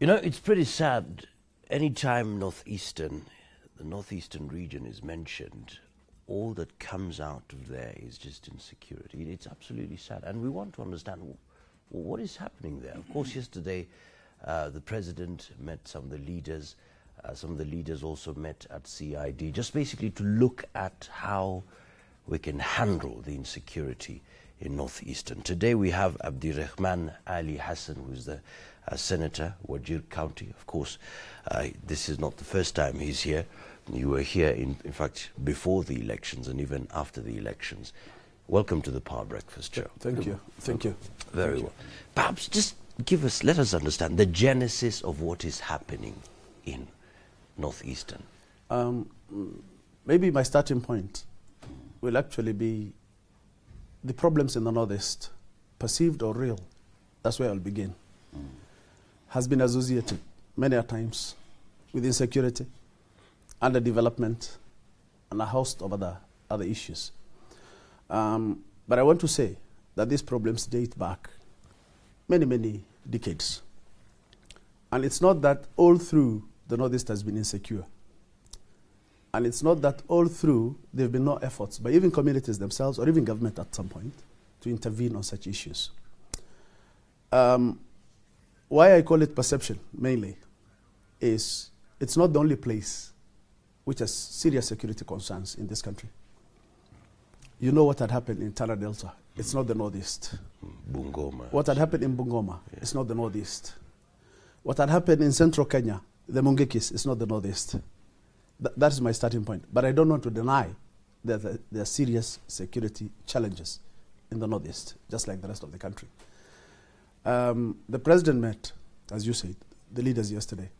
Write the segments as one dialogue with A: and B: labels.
A: You know, it's pretty sad. Anytime northeastern, the northeastern region is mentioned, all that comes out of there is just insecurity. It's absolutely sad, and we want to understand what is happening there. Of course, yesterday uh, the president met some of the leaders. Uh, some of the leaders also met at CID, just basically to look at how we can handle the insecurity in northeastern. Today we have Abdirahman Ali Hassan, who's the uh, senator, Wajir County. Of course, uh, this is not the first time he's here. You were here, in, in fact, before the elections and even after the elections. Welcome to the Power Breakfast Show.
B: Thank you. Thank you.
A: Very
B: Thank
A: well. Perhaps just give us, let us understand the genesis of what is happening in northeastern.
B: Um, mm, maybe my starting point will actually be the problems in the Northeast, perceived or real. That's where I'll begin. Has been associated many a times with insecurity, underdevelopment, and a host of other, other issues. Um, but I want to say that these problems date back many, many decades. And it's not that all through the Northeast has been insecure. And it's not that all through there have been no efforts by even communities themselves or even government at some point to intervene on such issues. Um, why I call it perception mainly is it's not the only place which has serious security concerns in this country. You know what had happened in Tana Delta. It's not the Northeast.
A: Bungoma.
B: What had happened in Bungoma, it's not the Northeast. What had happened in central Kenya, the Mungikis, it's not the Northeast. Th- that is my starting point. But I don't want to deny that there are serious security challenges in the Northeast, just like the rest of the country. Um, the president met, as you said, the leaders yesterday.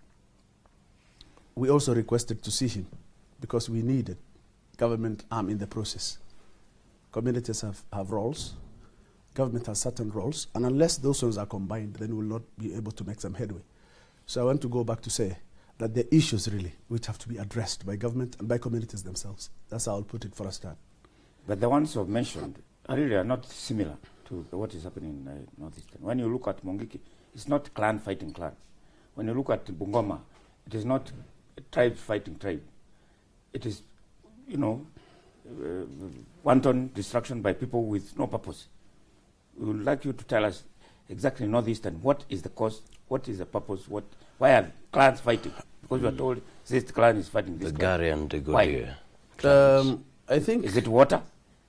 B: We also requested to see him because we needed government arm in the process. Communities have, have roles, government has certain roles, and unless those ones are combined, then we'll not be able to make some headway. So I want to go back to say that are issues really which have to be addressed by government and by communities themselves. That's how I'll put it for a start.
C: But the ones you've mentioned really are not similar to what is happening in uh, northeastern. When you look at Mungiki, it's not clan fighting clan. When you look at Bungoma, it is not tribe fighting tribe. It is, you know, uh, wanton destruction by people with no purpose. We would like you to tell us exactly northeastern what is the cause, what is the purpose, what why are clans fighting? Because we are told this clan is fighting this
A: The
C: clan.
A: Gare and the
C: Why?
A: Godia.
B: Um, I think
C: Is it water?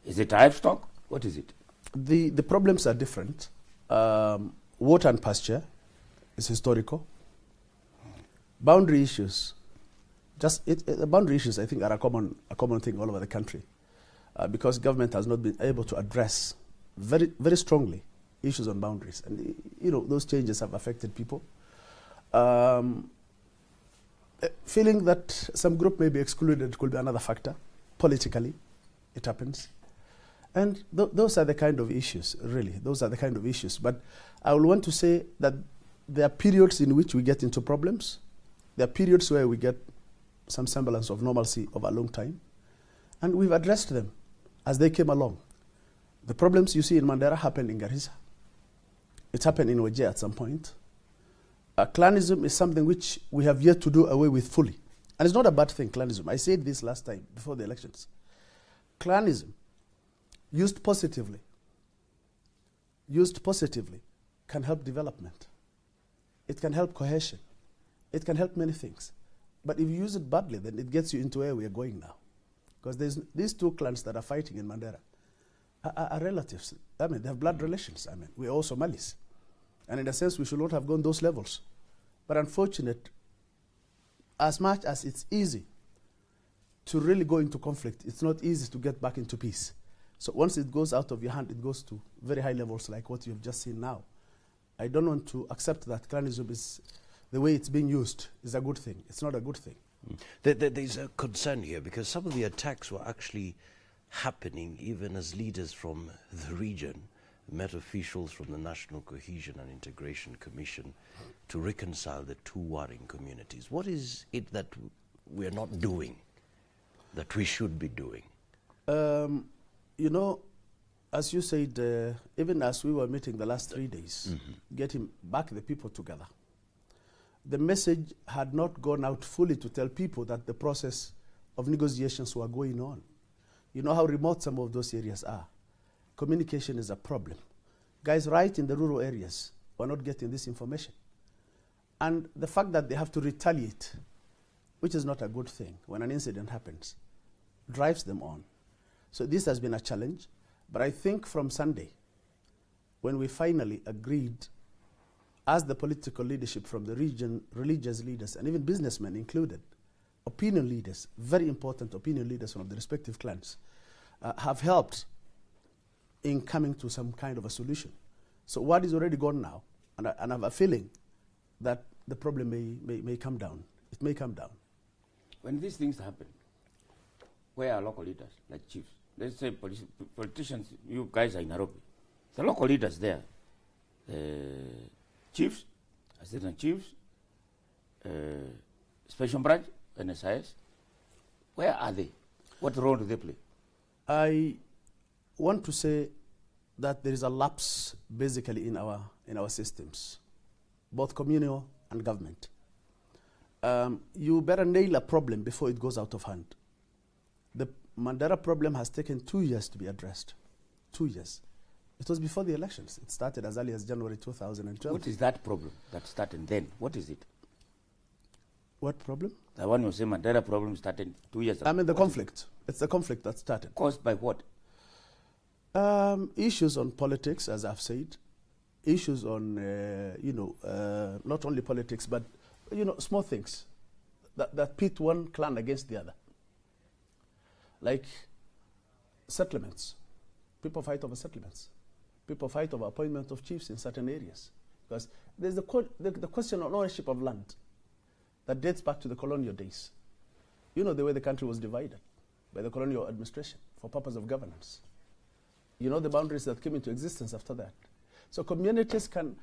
C: Is it livestock? What is it?
B: The, the problems are different. Um, water and pasture is historical. Boundary issues, just it, it- the boundary issues, I think, are a common, a common thing all over the country uh, because government has not been able to address very, very strongly issues on boundaries. And, you know, those changes have affected people. Um, feeling that some group may be excluded could be another factor. Politically, it happens. And th- those are the kind of issues, really. Those are the kind of issues. But I will want to say that there are periods in which we get into problems. There are periods where we get some semblance of normalcy over a long time. And we've addressed them as they came along. The problems you see in Mandera happened in Garissa. It happened in Wajir at some point. Uh, clanism is something which we have yet to do away with fully. And it's not a bad thing, clanism. I said this last time before the elections. Clanism used positively, used positively, can help development. It can help cohesion. It can help many things. But if you use it badly, then it gets you into where we are going now. Because there's these two clans that are fighting in Mandera are, are, are relatives. I mean, they have blood relations. I mean, we're all Somalis. And in a sense, we should not have gone those levels. But unfortunate, as much as it's easy to really go into conflict, it's not easy to get back into peace. So once it goes out of your hand, it goes to very high levels like what you've just seen now. I don't want to accept that clanism is the way it's being used is a good thing. It's not a good thing.
A: There, there, there's a concern here because some of the attacks were actually happening even as leaders from the region met officials from the National Cohesion and Integration Commission to reconcile the two warring communities. What is it that we're not doing that we should be doing?
B: Um, you know, as you said, uh, even as we were meeting the last three days, getting back the people together. the message had not gone out fully to tell people that the process of negotiations were going on. You know how remote some of those areas are. Communication is a problem. Guys, right in the rural areas, were not getting this information. And the fact that they have to retaliate, which is not a good thing when an incident happens, drives them on. So this has been a challenge. But I think from Sunday, when we finally agreed, as the political leadership from the region, religious leaders, and even businessmen included, opinion leaders, very important opinion leaders from the respective clans, uh, have helped in coming to some kind of a solution. So what is already gone now, and I, and I have a feeling that the problem may, may, may come down. It may come down.
C: When these things happen, where are local leaders, like chiefs? Let's say politi- politicians, you guys are in Nairobi. The local leaders there, uh, chiefs, assistant chiefs, uh, special branch, NSIS, where are they? What role do they play?
B: I want to say that there is a lapse basically in our, in our systems, both communal and government. Um, you better nail a problem before it goes out of hand. The Mandera problem has taken two years to be addressed. Two years. It was before the elections. It started as early as January 2012.
C: What is that problem that started then? What is it?
B: What problem?
C: The one you say Mandera problem started two years ago.
B: I mean, the
C: What
B: conflict. It's the conflict that started.
C: Caused by what?
B: Um, issues on politics, as I've said, issues on, uh, you know, uh, not only politics, but, you know, small things that, that pit one clan against the other. Like settlements. People fight over settlements. People fight over appointment of chiefs in certain areas. Because there's the, the, the question of ownership of land that dates back to the colonial days. You know the way the country was divided by the colonial administration for purpose of governance you know the boundaries that came into existence after that. So communities can,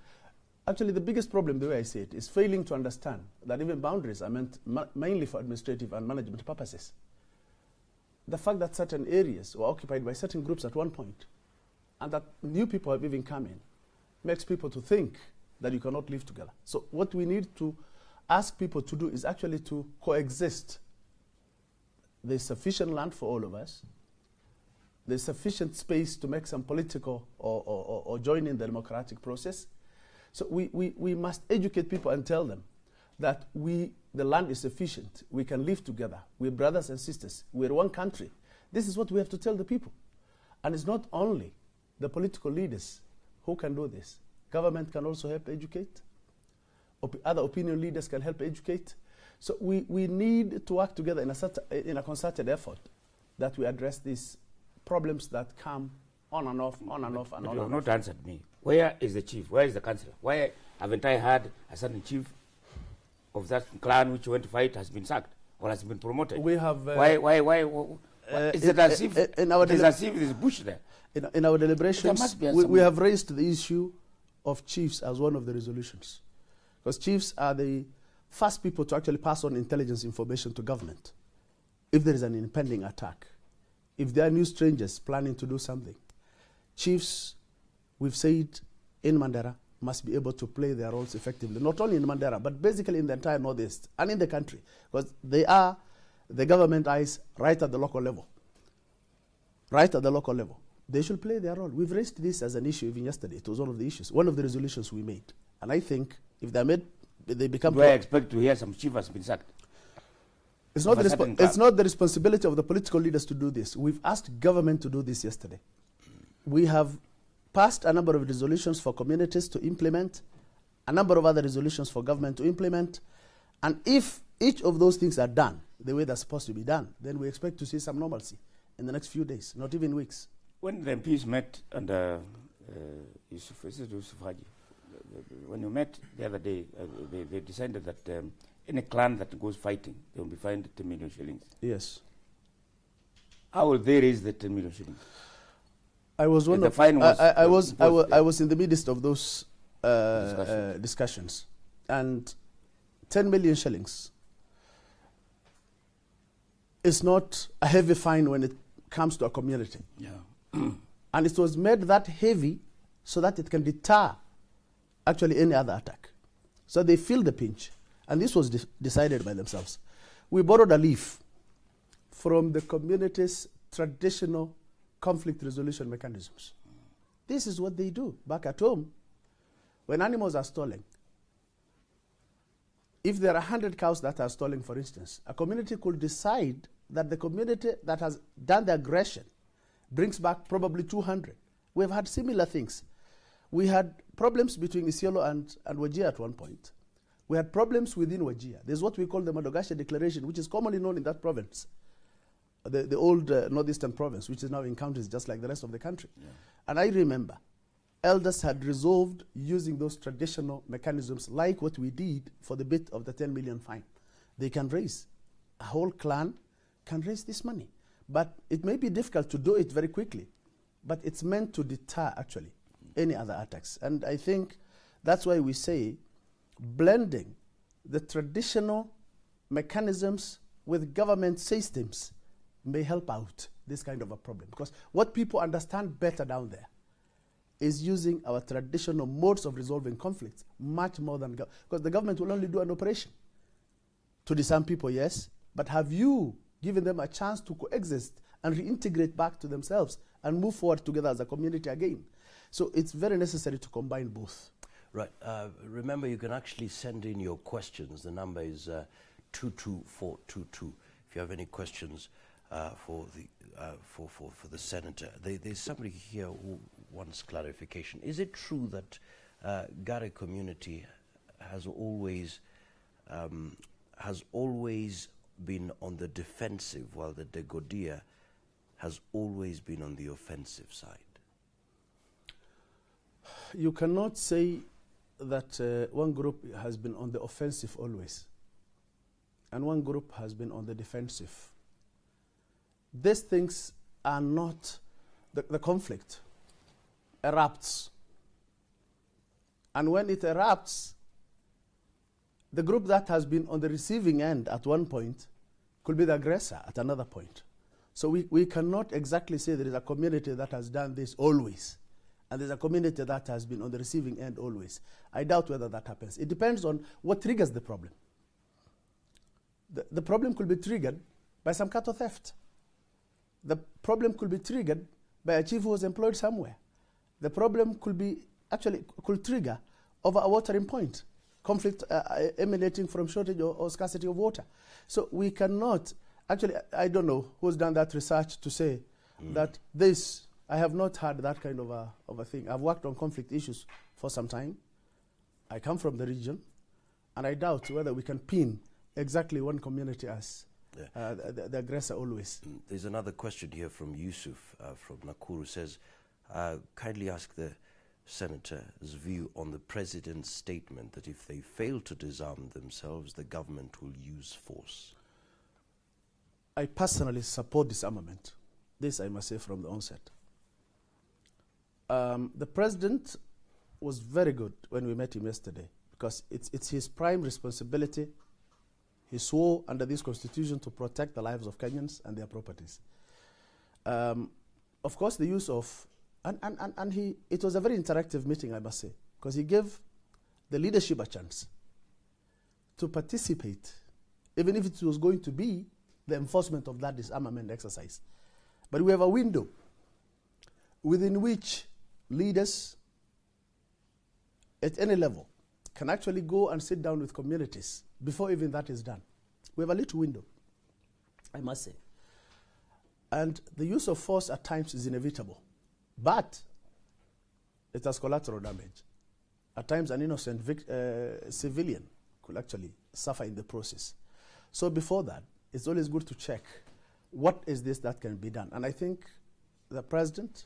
B: actually the biggest problem, the way I see it, is failing to understand that even boundaries are meant ma- mainly for administrative and management purposes. The fact that certain areas were occupied by certain groups at one point, and that new people have even come in, makes people to think that you cannot live together. So what we need to ask people to do is actually to coexist. There's sufficient land for all of us there's sufficient space to make some political or, or, or, join in the democratic process. So we, we, we must educate people and tell them that we, the land is sufficient. We can live together. We're brothers and sisters. We're one country. This is what we have to tell the people. And it's not only the political leaders who can do this. Government can also help educate. Op- other opinion leaders can help educate. So we, we need to work together in a, in a concerted effort that we address these problems that come on and off, on and off, and
C: But
B: on
C: you have not answered me. Where is the chief? Where is the councillor? Why haven't I heard a certain chief of that clan which went to fight has been sacked or has been promoted?
B: We have, uh,
C: why? Why? Why? wh- wh-
B: uh,
C: is it as
B: uh,
C: if
B: uh, in our
C: it is as if there's bush there?
B: In, in our deliberations,
C: must be a
B: we, we have raised the issue of chiefs as one of the resolutions. Because chiefs are the first people to actually pass on intelligence information to government if there is an impending attack. If there are new strangers planning to do something, chiefs, we've said in Mandera, must be able to play their roles effectively, not only in Mandera, but basically in the entire Northeast and in the country, because they are the government eyes right at the local level right at the local level. They should play their role. We've raised this as an issue even yesterday. It was one of the issues, one of the resolutions we made. And I think if they're made, they become.
C: Do I expect to hear some chief has been sacked?
B: it's, not it's not the responsibility of the political leaders to do this. We've asked government to do this yesterday. We have passed a number of resolutions for communities to implement, a number of other resolutions for government to implement. And if each of those things are done the way they're supposed to be done, then we expect to see some normalcy in the next few days, not even weeks.
C: When the MPs met under uh, Yusuf, is it Yusuf Haji? When you met the other day, uh, they, they decided that um, any clan that goes fighting, they will be fined 10 million shillings.
B: Yes.
C: How will they raise the 10 million shillings?
B: I was one
C: the
B: of
C: fine was-
B: I, I, I was I
C: was
B: was, I was in the midst of those uh,
C: Discussions.
B: uh, discussions, and 10 million shillings is not a heavy fine when it comes to a community,
C: Yeah.
B: and it was made that heavy so that it can deter actually any other attack. So they feel the pinch, And this was de- decided by themselves. We borrowed a leaf from the community's traditional conflict resolution mechanisms. This is what they do back at home. When animals are stolen, if there are 100 cows that are stolen, for instance, a community could decide that the community that has done the aggression brings back probably 200. We've had similar things. We had problems between Isiolo and, and Wajir at one point. We had problems within Wajir. There's what we call the Modogashe Declaration, which is commonly known in that province, the, the old uh, northeastern province, which is now in counties just like the rest of the country.
C: Yeah.
B: And I remember elders had resolved using those traditional mechanisms, like what we did for the bit of the 10 million fine. They can raise, a whole clan can raise this money. But it may be difficult to do it very quickly, but it's meant to deter actually any other attacks. And I think that's why we say blending the traditional mechanisms with government systems may help out this kind of a problem. Because what people understand better down there is using our traditional modes of resolving conflicts much more than because the government will only do an operation to disarm people, yes, but have you given them a chance to coexist and reintegrate back to themselves and move forward together as a community again? So it's very necessary to combine both.
A: Right. Uh, remember, you can actually send in your questions. The number is uh, 22422. If you have any questions uh, for, the, uh, for, for, for the senator, there, there's somebody here who wants clarification. Is it true that uh, Gare community has always um, has always been on the defensive, while the Degodia has always been on the offensive side?
B: You cannot say that uh, one group has been on the offensive always, and one group has been on the defensive. These things are not the, the conflict erupts. And when it erupts, the group that has been on the receiving end at one point could be the aggressor at another point. So we, we cannot exactly say there is a community that has done this always, and there's a community that has been on the receiving end always. I doubt whether that happens. It depends on what triggers the problem. The, the problem could be triggered by some cattle theft. The problem could be triggered by a chief who was employed somewhere. The problem could be actually could trigger over a watering point, conflict uh, uh, emanating from shortage or, or, scarcity of water. So we cannot actually. I don't know who's done that research to say mm. that this. I have not had that kind of a of a thing. I've worked on conflict issues for some time. I come from the region, and I doubt whether we can pin exactly one community as yeah. uh, the, the, aggressor always.
A: There's another question here from Yusuf uh, from Nakuru says uh, kindly ask the senator's view on the president's statement that if they fail to disarm themselves, the government will use force.
B: I personally support disarmament. This I must say from the onset. Um, the president was very good when we met him yesterday because it's, it's his prime responsibility. He swore under this constitution to protect the lives of Kenyans and their properties. Um, of course, the use of and, and, and, and he, it was a very interactive meeting, I must say, because he gave the leadership a chance to participate, even if it was going to be the enforcement of that disarmament exercise. But we have a window within which leaders at any level can actually go and sit down with communities before even that is done. We have a little window, I must say. And the use of force at times is inevitable. But it has collateral damage. At times, an innocent uh, civilian could actually suffer in the process. So, before that, it's always good to check what is this that can be done. And I think the president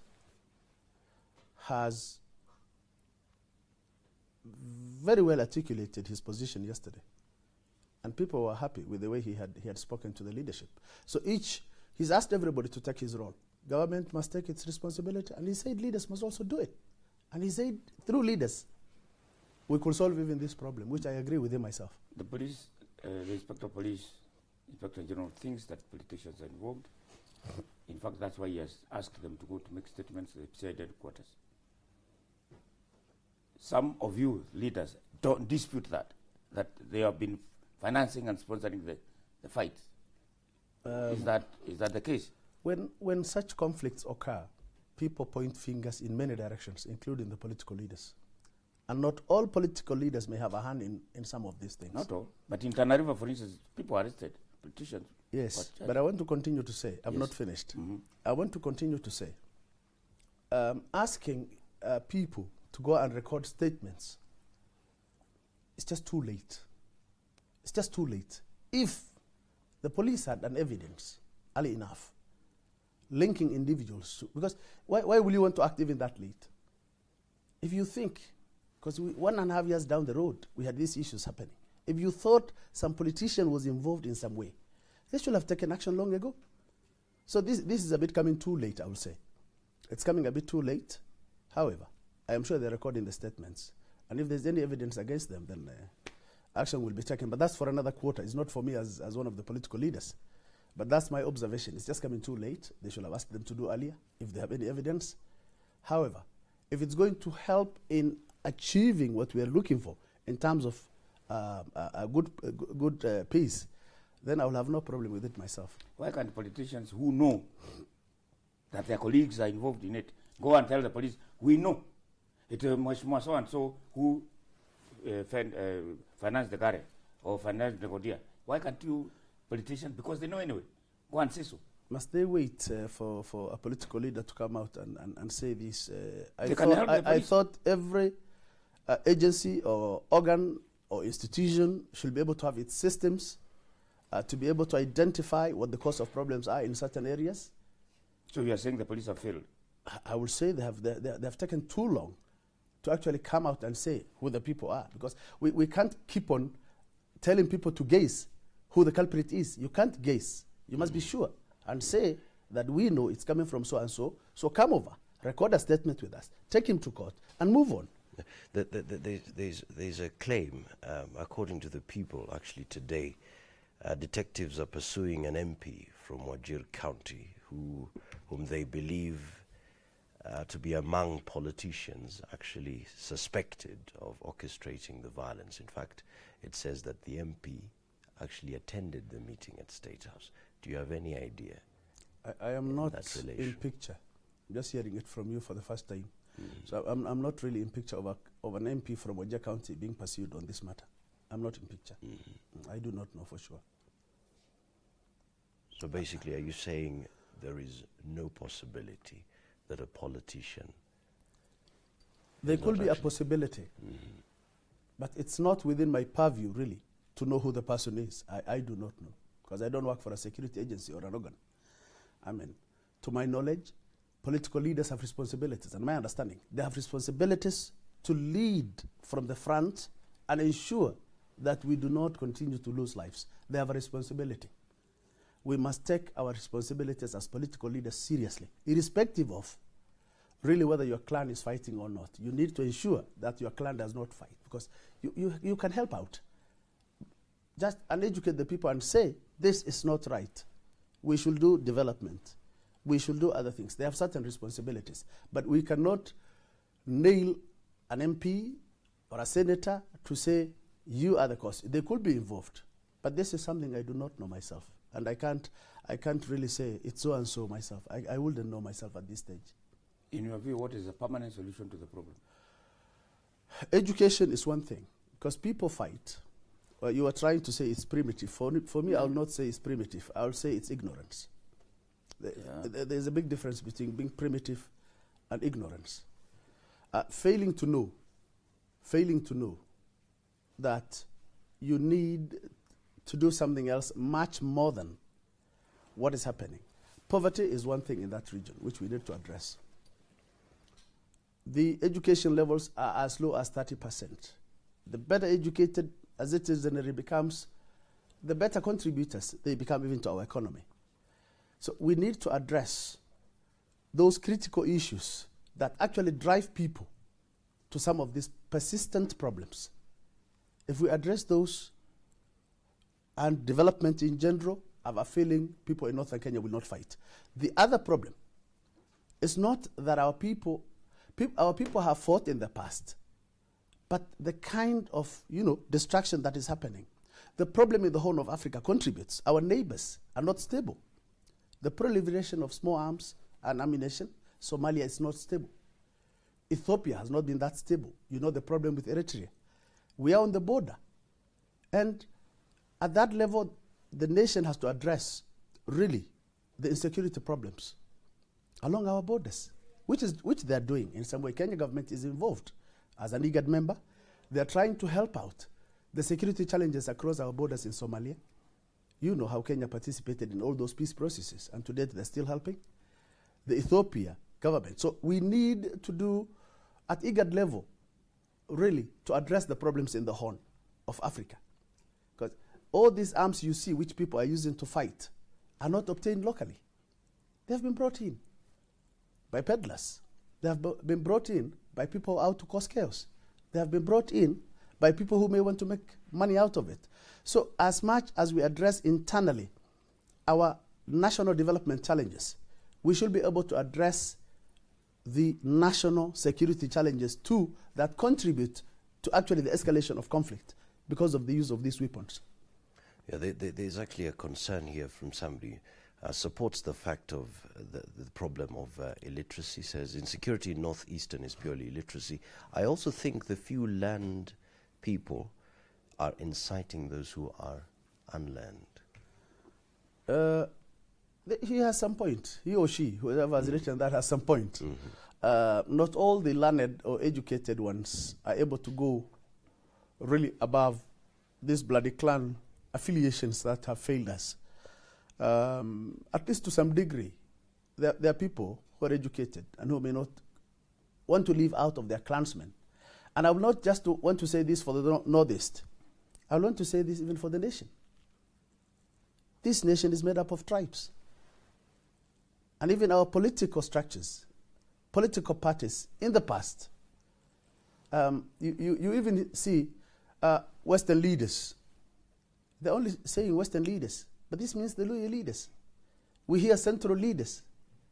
B: has very well articulated his position yesterday. And people were happy with the way he had, he had spoken to the leadership. So each, he's asked everybody to take his role. Government must take its responsibility, and he said leaders must also do it. And he said through leaders, we could solve even this problem, which I agree with him myself.
C: The police, uh, the inspector of police, inspector general thinks that politicians are involved. In fact, that's why he has asked them to go to make statements at PCI headquarters. Some of you leaders don't dispute that, that they have been financing and sponsoring the, the fight. is, that, is that the case?
B: When, when such conflicts occur, people point fingers in many directions, including the political leaders. And not all political leaders may have a hand in, in some of these things.
C: Not all. But in Tana River, for instance, people arrested, politicians.
B: Yes, but I want to continue to say, I've yes. not finished. Mm -hmm. I want to continue to say, um, asking uh, people to go and record statements, it's just too late. It's just too late. If the police had an evidence early enough, linking individuals to, because why, why will you want to act even that late? If you think, because one and a half years down the road, we had these issues happening. If you thought some politician was involved in some way, they should have taken action long ago. So this, this is a bit coming too late, I would say. It's coming a bit too late. However, I am sure they're recording the statements. And if there's any evidence against them, then uh, action will be taken. But that's for another quarter. It's not for me as, as one of the political leaders. But that's my observation. It's just coming too late. They should have asked them to do earlier if they have any evidence. However, if it's going to help in achieving what we are looking for in terms of uh, a, a, good, a good uh, peace, then I will have no problem with it myself.
C: Why can't politicians who know that their colleagues are involved in it go and tell the police, we know it uh, much more so and so who uh, fin uh, financed the Gare or financed the Godia. Why can't you politicians, because they know anyway, go and say so?
B: Must they wait uh, for, for a political leader to come out and, and, and say this? Uh,
C: I, thought,
B: I, I, thought every uh, agency or organ or institution should be able to have its systems uh, to be able to identify what the cause of problems are in certain areas.
C: So you are saying the police have failed?
B: I would say they have, they, they have taken too long to actually come out and say who the people are because we, we can't keep on telling people to guess who the culprit is. You can't guess. You must be sure and say that we know it's coming from so and so. So come over, record a statement with us, take him to court, and move on.
A: The, the, the, there's, there's, there's, a claim, um, according to the people, actually today, uh, detectives are pursuing an MP from Wajir County who, whom they believe uh, to be among politicians actually suspected of orchestrating the violence. In fact, it says that the MP actually attended the meeting at State House. Do you have any idea?
B: I, I am not in picture. I'm just hearing it from you for the first time. Mm -hmm. So I'm, I'm not really in picture of, a, of an MP from Wajir County being pursued on this matter. I'm not in picture. Mm -hmm. I do not know for sure.
A: So basically, are you saying there is no possibility that a politician.
B: There could be a possibility, mm -hmm. but it's not within my purview, really, to know who the person is. I, I do not know, because I don't work for a security agency or an organ. I mean, to my knowledge, political leaders have responsibilities, and my understanding, they have responsibilities to lead from the front and ensure that we do not continue to lose lives. They have a responsibility we must take our responsibilities as political leaders seriously, irrespective of really whether your clan is fighting or not. You need to ensure that your clan does not fight because you, you, you can help out. Just uneducate the people and say, this is not right. We should do development. We should do other things. They have certain responsibilities. But we cannot nail an MP or a senator to say, you are the cause. They could be involved. But this is something I do not know myself. And I can't, I can't really say it's so and so myself. I, I wouldn't know myself at this stage.
C: In your view, what is the permanent solution to the problem?
B: Education is one thing, because people fight. Well, you are trying to say it's primitive. For, for me, I'll not say it's primitive. I'll say it's ignorance. Yeah. There's a big difference between being primitive and ignorance. Uh, failing to know, failing to know that you need to do something else much more than what is happening. Poverty is one thing in that region which we need to address. The education levels are as low as 30%. The better educated a citizenry becomes, the better contributors they become even to our economy. So we need to address those critical issues that actually drive people to some of these persistent problems. If we address those, and development in general, I have a feeling people in northern Kenya will not fight. The other problem is not that our people, our people have fought in the past, but the kind of you know destruction that is happening. The problem in the Horn of Africa contributes. Our neighbors are not stable. The proliferation of small arms and ammunition, Somalia is not stable. Ethiopia has not been that stable. You know the problem with Eritrea. We are on the border. And at that level, the nation has to address really the insecurity problems along our borders, which, is, which they are doing in some way. Kenya government is involved as an IGAD member. They are trying to help out the security challenges across our borders in Somalia. You know how Kenya participated in all those peace processes, and to date they're still helping. The Ethiopia government. So we need to do at IGAD level, really, to address the problems in the Horn of Africa. All these arms you see, which people are using to fight, are not obtained locally. They have been brought in by peddlers. They have been brought in by people out to cause chaos. They have been brought in by people who may want to make money out of it. So, as much as we address internally our national development challenges, we should be able to address the national security challenges too that contribute to actually the escalation of conflict because of the use of these weapons.
A: Yeah, they, they, there's actually a concern here from somebody uh, supports the fact of the, the problem of uh, illiteracy. Says insecurity in northeastern is purely illiteracy. I also think the few land people are inciting those who are unlearned.
B: Uh, he has some point. He or she, whoever has written that, has some point. Mm-hmm. Uh, not all the learned or educated ones are able to go really above this bloody clan affiliations that have failed us. Um, at least to some degree, there, there, are people who are educated and who may not want to live out of their clansmen. And I will not just to want to say this for the Northeast. I want to say this even for the nation. This nation is made up of tribes. And even our political structures, political parties in the past, um, you, you, you, even see uh, Western leaders they're only saying Western leaders, but this means the Luo leaders. We hear Central leaders.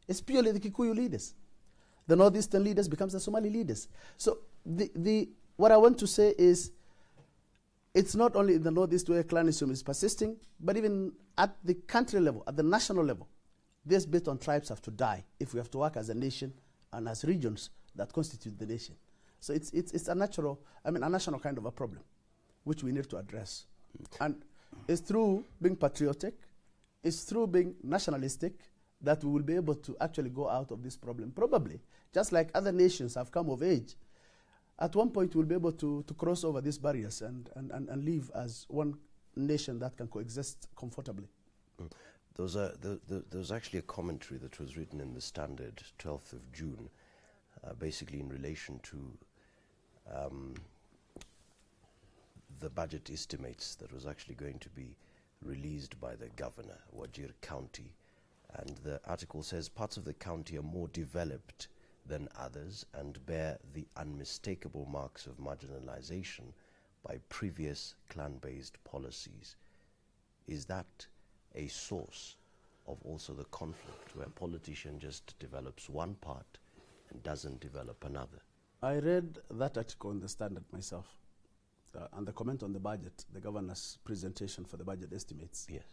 B: It's purely the Kikuyu leaders. The Northeastern leaders becomes the Somali leaders. So the, the, what I want to say is it's not only in the Northeast where clanism is persisting, but even at the country level, at the national level, this bit on tribes have to die if we have to work as a nation and as regions that constitute the nation. So it's, it's, it's a natural, I mean, a national kind of a problem, which we need to address. And it's through being patriotic, it's through being nationalistic that we will be able to actually go out of this problem. Probably, just like other nations have come of age, at one point we'll be able to, to cross over these barriers and, and, and, and live as one nation that can coexist comfortably.
A: Mm. There, was a, the, the, there actually a commentary that was written in the Standard, 12th of June, uh, basically in relation to um, the budget estimates that was actually going to be released by the governor, Wajir County. And the article says parts of the county are more developed than others and bear the unmistakable marks of marginalization by previous clan based policies. Is that a source of also the conflict where a politician just develops one part and doesn't develop another?
B: I read that article in the Standard myself uh, and the comment on the budget, the governor's presentation for the budget estimates.
A: Yes.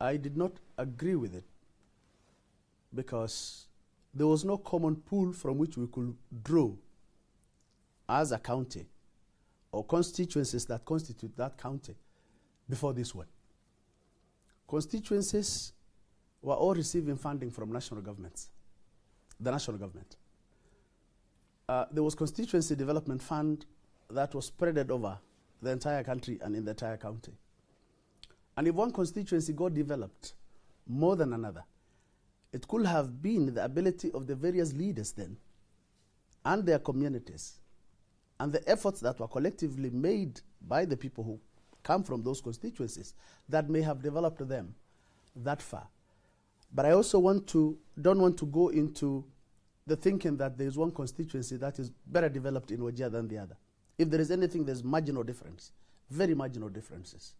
B: I did not agree with it because there was no common pool from which we could draw as a county or constituencies that constitute that county before this one. Constituencies were all receiving funding from national governments, the national government. Uh, there was constituency development fund that was spreaded over the entire country and in the entire county. And if one constituency got developed more than another, it could have been the ability of the various leaders then and their communities and the efforts that were collectively made by the people who come from those constituencies that may have developed them that far. But I also want to, don't want to go into the thinking that there is one constituency that is better developed in Wajir than the other. If there is anything, there's marginal difference, very marginal differences.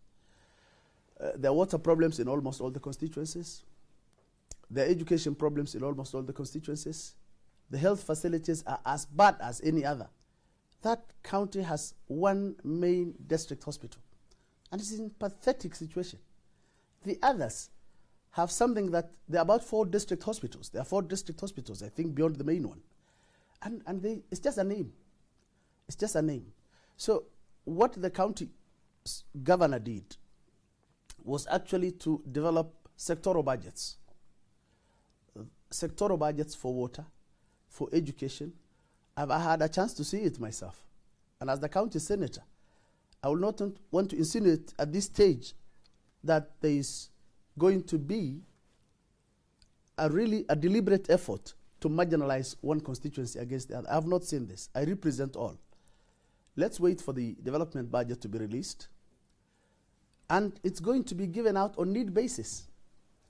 B: Uh, there are water problems in almost all the constituencies. There are education problems in almost all the constituencies. The health facilities are as bad as any other. That county has one main district hospital. and it's in pathetic situation. The others have something that there are about four district hospitals. There are four district hospitals, I think, beyond the main one, and and they, it's just a name. It's just a name. So what the county governor did was actually to develop sectoral budgets. Sectoral budgets for water, for education. I've had a chance to see it myself. And as the county senator, I will not want to insinuate at this stage that there is going to be a really a deliberate effort to marginalize one constituency against the other. I have not seen this. I represent all. Let's wait for the development budget to be released. And it's going to be given out on need basis.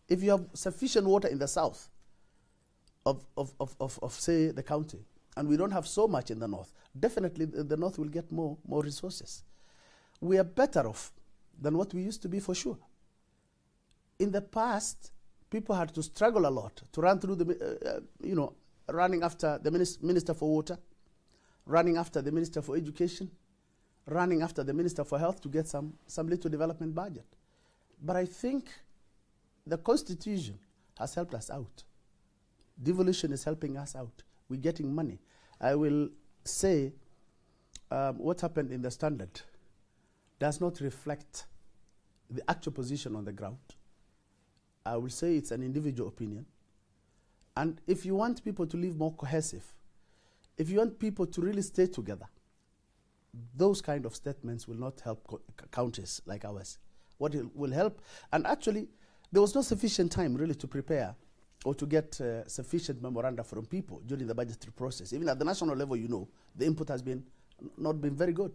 B: If you have sufficient water in the south of, of, of, of, of say, the county, and we don't have so much in the north, definitely the, the north will get more, more resources. We are better off than what we used to be for sure. In the past, people had to struggle a lot to run through the, uh, uh, you know, running after the minister for water, running after the Minister for Education, running after the Minister for Health to get some, some little development budget. But I think the Constitution has helped us out. Devolution is helping us out. We're getting money. I will say um, what happened in the Standard does not reflect the actual position on the ground. I will say it's an individual opinion. And if you want people to live more cohesive, if you want people to really stay together, those kind of statements will not help co- counties like ours. What will help, and actually, there was not sufficient time really to prepare or to get uh, sufficient memoranda from people during the budgetary process. Even at the national level, you know, the input has been not been very good.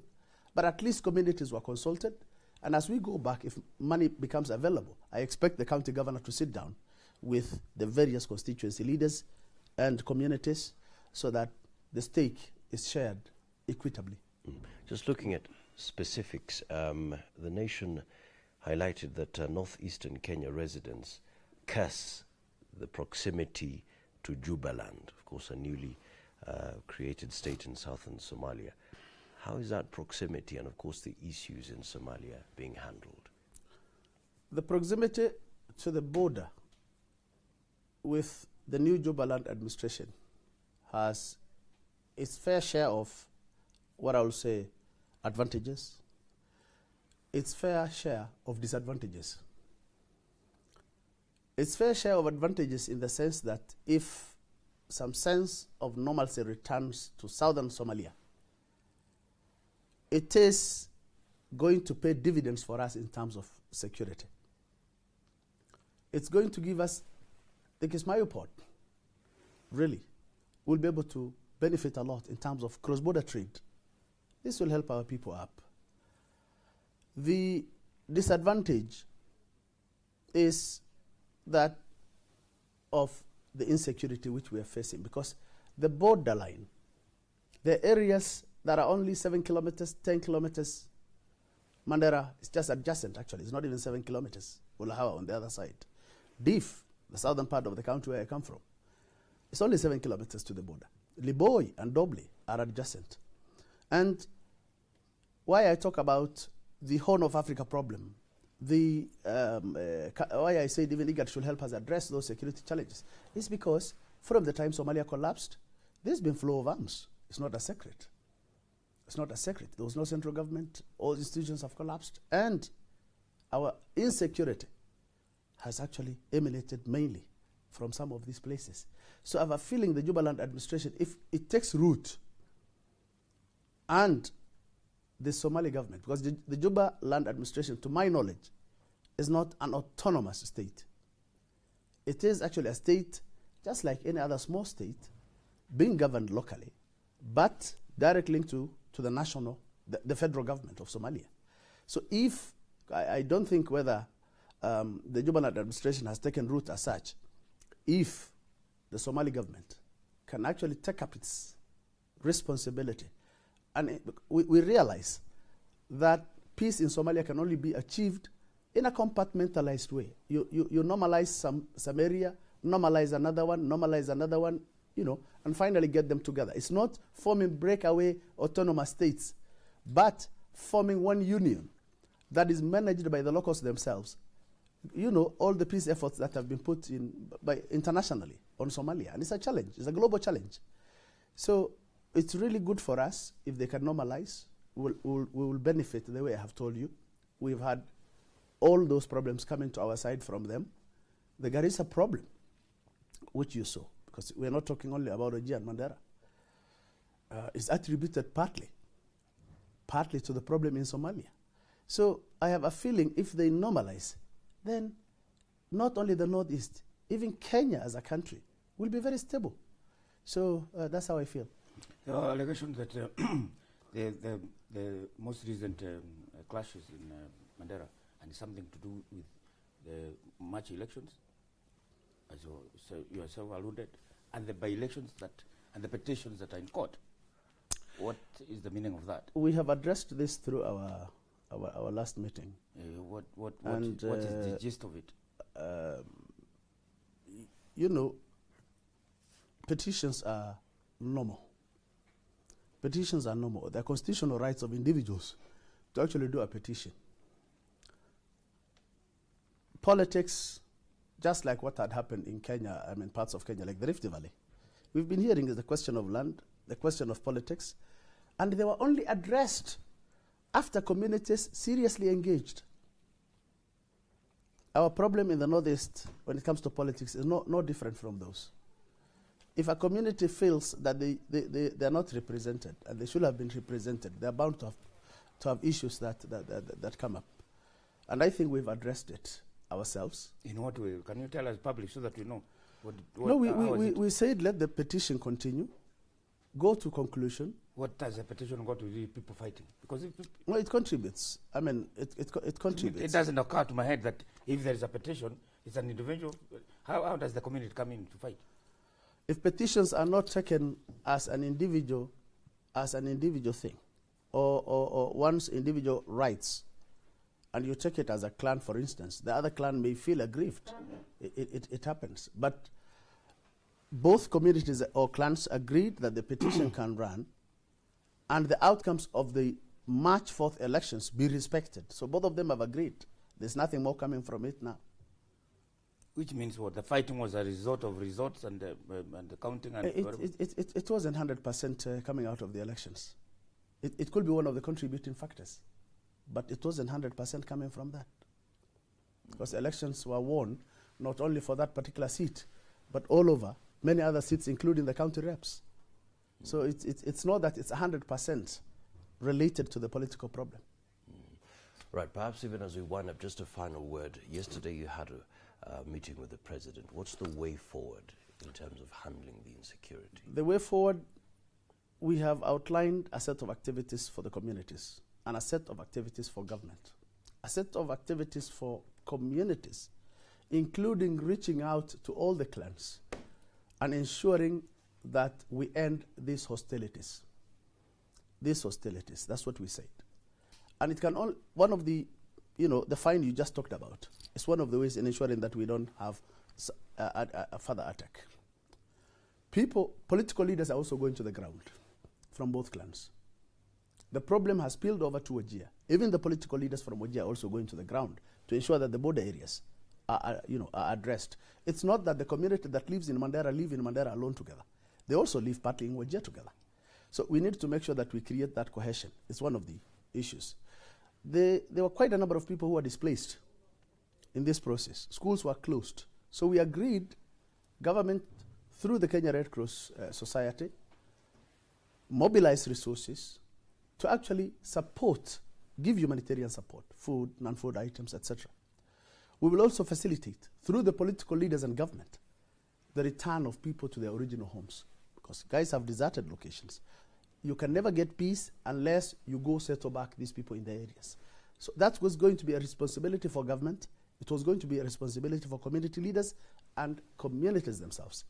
B: But at least communities were consulted. And as we go back, if money becomes available, I expect the county governor to sit down with the various constituency leaders and communities so that the stake is shared equitably.
A: Mm. Just looking at specifics, um, the nation highlighted that uh, northeastern Kenya residents curse the proximity to Jubaland, of course, a newly uh, created state in southern Somalia. How is that proximity and, of course, the issues in Somalia being handled?
B: The proximity to the border with the new Jubaland administration has its fair share of what I will say advantages, its fair share of disadvantages. Its fair share of advantages in the sense that if some sense of normalcy returns to southern Somalia, it is going to pay dividends for us in terms of security. It's going to give us the Kismayo port, really. We'll be able to benefit a lot in terms of cross border trade. This will help our people up. The disadvantage is that of the insecurity which we are facing because the borderline, the areas that are only seven kilometers, 10 kilometers, Mandera is just adjacent actually, it's not even seven kilometers, Ulahawa on the other side. Dif, the southern part of the country where I come from, it's only seven kilometers to the border. Liboi and Doble are adjacent. And why I talk about the Horn of Africa problem, the um, uh, why I said even IGAD should help us address those security challenges is because from the time Somalia collapsed, there's been flow of arms. It's not a secret. It's not a secret. There was no central government. All institutions have collapsed. And our insecurity has actually emanated mainly from some of these places. So I have a feeling the Jubaland administration, if it takes root and the Somali government, because the, the administration, to my knowledge, is not an autonomous state. It is actually a state just like any other small state being governed locally, but direct link to, to the national, the, the federal government of Somalia. So if, I, I don't think whether um, the Jubaland administration has taken root as such, if the Somali government can actually take up its responsibility, and it, we, we realize that peace in Somalia can only be achieved in a compartmentalized way. You, you, you normalize some, some area, normalize another one, normalize another one, you know, and finally get them together. It's not forming breakaway autonomous states, but forming one union that is managed by the locals themselves. You know, all the peace efforts that have been put in by internationally on Somalia, and it's a challenge, it's a global challenge. So it's really good for us if they can normalize. We'll, we'll, we will benefit the way I have told you. We've had all those problems coming to our side from them. The Garissa problem, which you saw, because we're not talking only about Wajir and Mandera, uh, is attributed partly, partly to the problem in Somalia. So I have a feeling if they normalize, then not only the Northeast, even Kenya as a country will be very stable. So uh, that's how I feel.
C: There are allegations that uh, the, the, the most recent um, clashes in uh, Mandera and something to do with the March elections, as you so yourself alluded, and the by-elections that and the petitions that are in court. What is the meaning of that?
B: We have addressed this through our our, our last meeting.
C: Uh, what what what,
B: And,
C: what is the
B: uh,
C: gist of it?
B: Um, you know, petitions are normal. Petitions are normal. They're constitutional rights of individuals to actually do a petition. Politics, just like what had happened in Kenya, I mean, parts of Kenya, like the Rift Valley, we've been hearing is the question of land, the question of politics, and they were only addressed after communities seriously engaged. Our problem in the Northeast when it comes to politics is no, no different from those. If a community feels that they, they, they, they are not represented and they should have been represented, they are bound to have, to have issues that, that, that, that come up. And I think we've addressed it ourselves.
C: In what way? Can you tell us publicly so that we know? What, what,
B: no, we, we, we, we said let the petition continue, go to conclusion.
C: What does a petition got to do with people fighting? Because if, if-
B: Well, it contributes. I mean, it, it, it contributes.
C: it doesn't occur to my head that if there is a petition, it's an individual. How, how does the community come in to fight?
B: if petitions are not taken as an individual as an individual thing or, or, or one's individual rights and you take it as a clan for instance the other clan may feel aggrieved it, it, it, it happens but both communities or clans agreed that the petition can run and the outcomes of the march 4th elections be respected so both of them have agreed there's nothing more coming from it now
C: Which means what? The fighting was a result of results and the, um, and the counting and
B: It, it, it, it, it wasn't 100% uh, coming out of the elections. It, it could be one of the contributing factors, but it wasn't 100% coming from that. Because elections were won not only for that particular seat, but all over, many other seats, including the county reps. So it, it, it's not that it's 100% related to the political problem.
A: Right, perhaps even as we wind up, just a final word. Yesterday you had a uh, meeting with the president. What's the way forward in terms of handling the insecurity?
B: The way forward, we have outlined a set of activities for the communities and a set of activities for government, a set of activities for communities, including reaching out to all the clans and ensuring that we end these hostilities. These hostilities, that's what we said. And it can all, one of the, you know, the fine you just talked about is one of the ways in ensuring that we don't have a further attack. People, political leaders are also going to the ground from both clans. The problem has spilled over to Wajir. Even the political leaders from Wajir are also going to the ground to ensure that the border areas are, you know, are addressed. It's not that the community that lives in Mandera live in Mandera alone together. They also live partly in Wajir together. So we need to make sure that we create that cohesion. It's one of the issues. There were quite a number of people who were displaced in this process. Schools were closed. So we agreed, government through the Kenya Red Cross uh, Society, mobilize resources to actually support, give humanitarian support, food, non-food items, etc. We will also facilitate, through the political leaders and government, the return of people to their original homes. Because guys have deserted locations. You can never get peace unless you go settle back these people in their areas. So that was going to be a responsibility for government. It was going to be a responsibility for community leaders and communities themselves.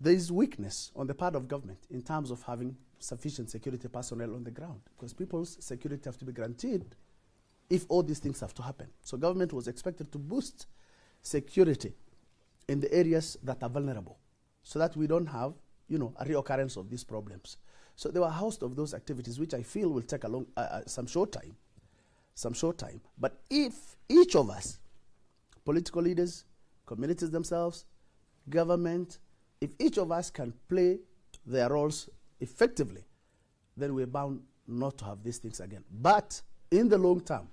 B: There is weakness on the part of government in terms of having sufficient security personnel on the ground because people's security have to be guaranteed if all these things have to happen. So government was expected to boost security in the areas that are vulnerable so that we don't have you know, a reoccurrence of these problems. So there were a host of those activities which I feel will take a long, uh, uh, some short time, some short time. But if each of us, political leaders, communities themselves, government, if each of us can play their roles effectively, then we're bound not to have these things again. But in the long term,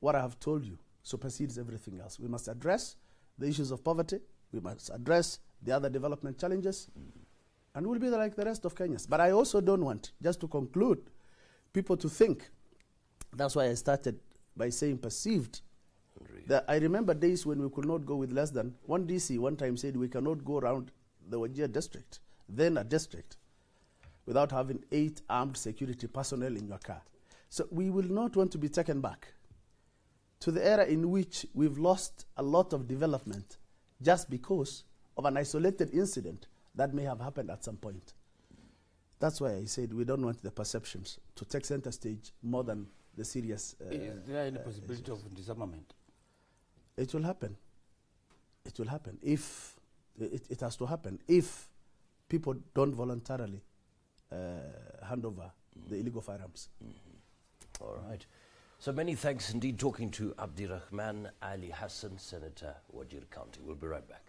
B: what I have told you supersedes everything else. We must address the issues of poverty, we must address the other development challenges, and we'll be like the rest of Kenyans. But I also don't want, just to conclude, people to think. That's why I started by saying perceived. That I remember days when we could not go with less than one DC one time said we cannot go around the Wajir district, then a district, without having eight armed security personnel in your car. So we will not want to be taken back to the era in which we've lost a lot of development just because of an isolated incident that may have happened at some point. That's why I said we don't want the perceptions to take center stage more than the serious. Uh,
C: Is there any
B: uh,
C: possibility of disarmament?
B: It will happen. It will happen if it, it has to happen if people don't voluntarily uh, hand over the illegal firearms.
A: All right. So many thanks indeed talking to Abdirahman Ali Hassan, Senator Wajir County. We'll be right back.